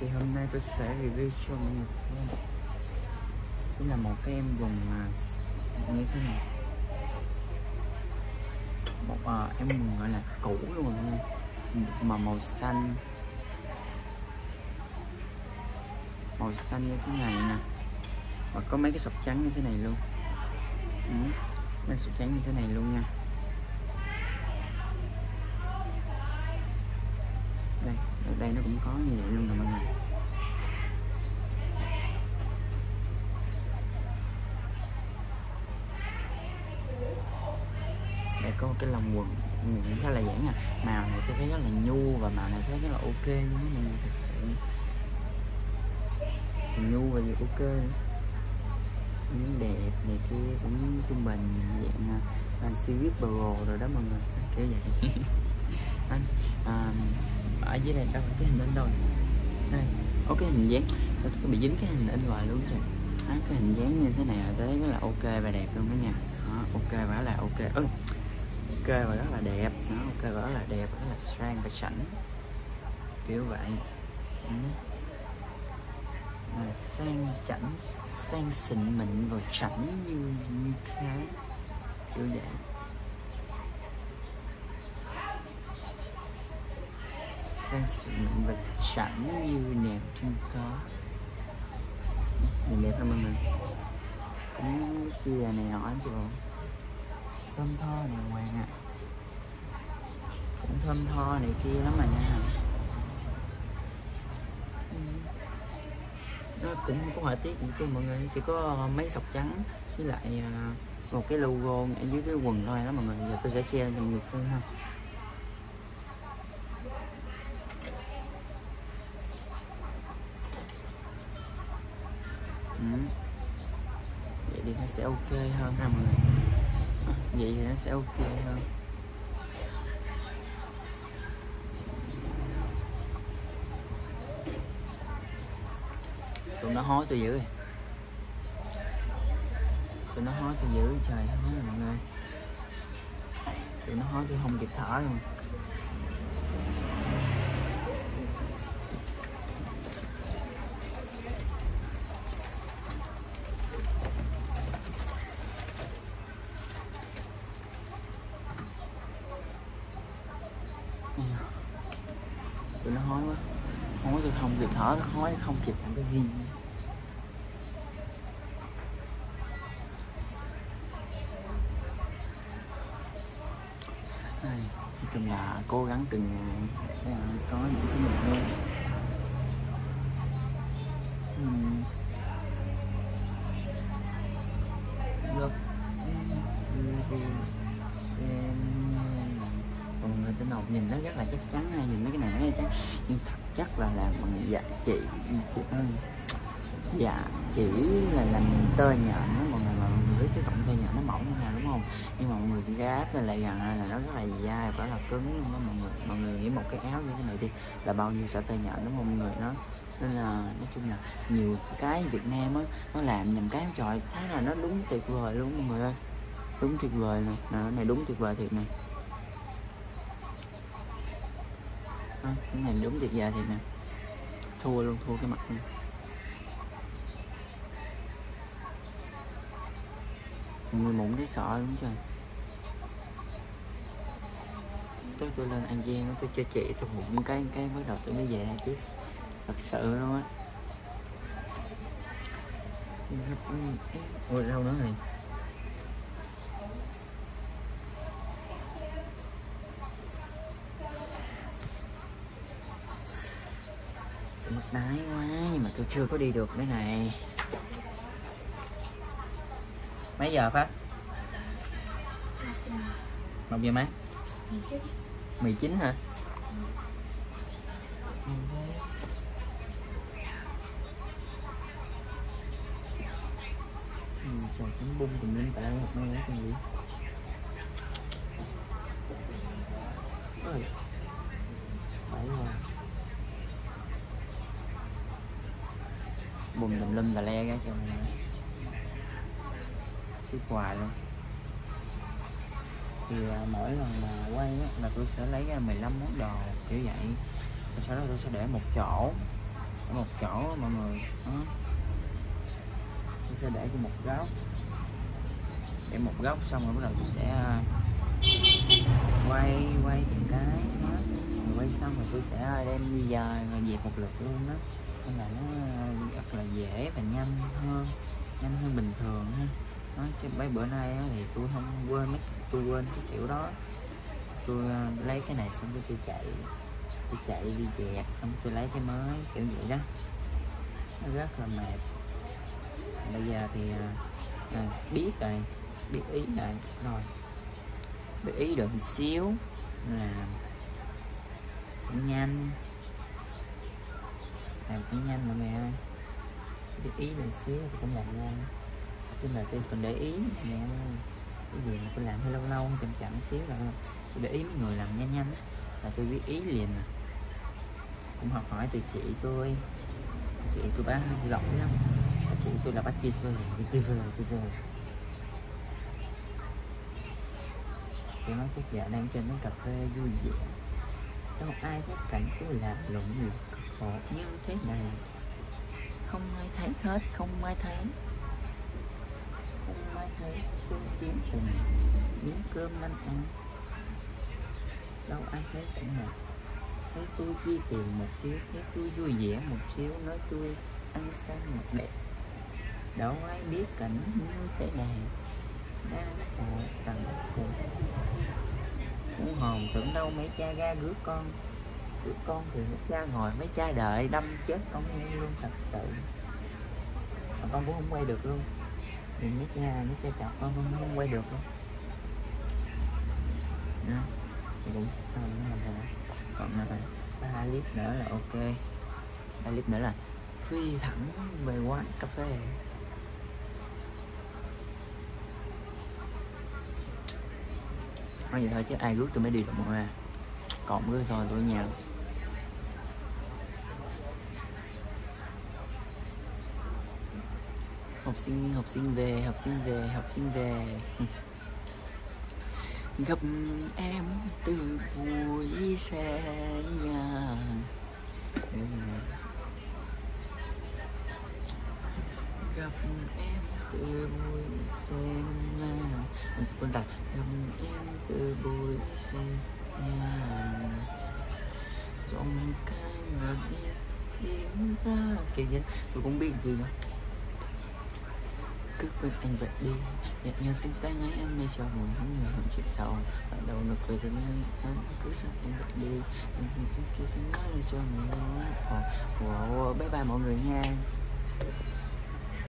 thì hôm nay tôi sẽ review cho mọi người xem. Đây là một cái em quần mà như thế này. Một à, em quần gọi là cũ luôn rồi nha mà màu xanh. Màu xanh như thế này nè. Và có mấy cái sọc trắng như thế này luôn. Ừ. mấy sọc trắng như thế này luôn nha. Đây ở đây nó cũng có như vậy luôn nè mọi người đây có một cái lòng quần cũng khá là giản nha à. màu này tôi thấy rất là nhu và màu này thấy rất là ok luôn mọi người thật sự. Nhu và vừa ok. Cũng đẹp này kia cũng trung bình dạng à, à, fan series pro rồi đó mọi người. Kiểu vậy. Anh à, ở dưới này đâu? Cái hình ảnh đâu? Đây. Ok hình dáng. Sao tôi bị dính cái hình ảnh hoài luôn trời. À, cái hình dáng như thế này tôi thấy rất là ok và đẹp luôn đó nha. Đó, ok và là ok. Ừ, ok và rất là đẹp. Nó ok và rất là đẹp rất là sang và sẵn kiểu vậy. Ừ. à, sang chảnh sang xịn mịn và chảnh như như thế. Kiểu vậy. Sang xịn mịn và chảnh như đẹp trên có. Nhìn đẹp lắm mọi người. Cũng chia này nọ chứ thơm tho này, hoàng ạ. À. cũng thơm tho này kia lắm mà nha. Ừ. Nó cũng không có họa tiết gì chứ mọi người, chỉ có mấy sọc trắng với lại à, một cái logo ở dưới cái quần thôi đó mọi người. Giờ tôi sẽ che cho mọi người xem ha. Ừ. vậy thì nó sẽ ok hơn ha mọi người vậy thì nó sẽ ok hơn. Tụi nó hói tôi dữ rồi. Tụi nó hói tôi dữ trời hói mọi người. Tụi nó hói tôi không kịp thở luôn tụi nó hói quá hói tôi không kịp thở hói không kịp làm cái gì. Đây, nói chung là cố gắng từng có những cái mình hơn. Look xem. Mọi người tên học nhìn nó rất là chắc chắn hay nhìn mấy cái này nó chắc nhưng thật chắc là làm bằng dạ chỉ dạ chỉ là làm tơ nhện đó, mọi người mà mọi người biết cái cọng tơ nhện nó mỏng như nào đúng không? Nhưng mà mọi người cái áp này gần là nó rất là dai và là cứng luôn đó mọi người mọi người nghĩ một cái áo như thế này đi là bao nhiêu sợi tơ nhện, đúng không mọi người? Nó, nên là nói chung là nhiều cái Việt Nam á, nó làm nhầm cái, trời thấy là nó đúng tuyệt vời luôn, mọi người ơi. Đúng tuyệt vời nè. Này đúng tuyệt vời thiệt này cái này đúng tuyệt vời thiệt nè. Thua luôn, thua cái mặt luôn. Người mụn thấy sợ luôn trời tôi tôi lên an giang, tôi cho chị, tôi mụn cái cái mới đầu tôi mới về đây chứ. Thật sự luôn á. Ôi đâu nữa này tôi chưa có đi được cái này. Mấy giờ phát một giờ mấy? 19 hả? Trời sấm bung cùng lên tại một nơi đó con gì ơi phải rồi bùm tùm lum tà le ra cho mình ship hoài luôn. Thì à, mỗi lần mà quay á, là tôi sẽ lấy ra 15 món đồ kiểu vậy. Và sau đó tôi sẽ để một chỗ một chỗ mọi người đó. Tôi sẽ để cho một góc. Để một góc xong rồi bắt đầu tôi sẽ à, quay quay từng cái đó. Rồi quay xong rồi tôi sẽ đem đi về và dẹp một lượt luôn đó nên là nó ờ, rất là dễ và nhanh hơn nhanh hơn bình thường ha. Nói chứ mấy bữa nay thì tôi không quên mấy tôi quên cái kiểu đó. Tôi ờ, lấy cái này xong rồi tôi chạy tôi chạy đi dẹp xong tôi lấy cái mới kiểu vậy đó. Nó rất là mệt. Bây giờ thì à, biết rồi biết ý rồi rồi. Biết ý được một xíu là nhanh làm cũng nhanh mọi người ơi. Biết ý là xíu thì cũng làm ngon chứ là tôi cần để ý nè cái gì mà tôi làm hơi lâu lâu, chậm chậm xíu là tôi để ý mấy người làm nhanh nhanh là tôi biết ý liền à. Cũng học hỏi từ chị tôi. Chị tôi bán giỏi lắm. Chị tôi là bắt chiffer chiffer vừa thì nói chắc giờ đang trên cái cà phê vui vẻ. Đâu ai thấy cảnh tôi làm lộn nhiều khổ như thế. Này không ai thấy hết không ai thấy. Không ai thấy tôi kiếm cùng miếng cơm ăn ăn. Đâu ai thấy cảnh này thấy tôi chi tiền một xíu thấy tôi vui vẻ một xíu nói tôi ăn sang mặt đẹp đâu ai biết cảnh như thế này. Đang khổ tận cùng cũng hồn tưởng đâu mấy cha ra rước con tụi con thì mấy cha ngồi, mấy cha đợi, đâm chết con em luôn, thật sự. Mà con cũng không quay được luôn. Thì mấy cha mấy cha chọc con cũng không quay được luôn. Đó. Thì cũng sắp xong nữa là còn là ba clip nữa là ok. Ba clip nữa là phi thẳng về quán cà phê. Nói vậy thôi chứ ai rước tôi mới đi được mọi à? người còn rước thôi tôi ở nhà. Học sinh học sinh về, học sinh về, học sinh về. Gặp em từ buổi xe nhà. Ừ. Gặp em từ buổi xe nhà. Quên đặt gặp em từ buổi xe nhà. Dòng ca ngọt em xin ta kể như tôi cũng biết gì nữa cứ quên anh vật đi. Nhận nhau xin tay ngay em mê cho buồn không ngờ hận chuyện sầu bắt đầu nụ cười đến ngay anh cứ sao anh vậy đi. Anh thì kia sẽ nói lời cho mình đó. Ồ bye bye mọi người nha.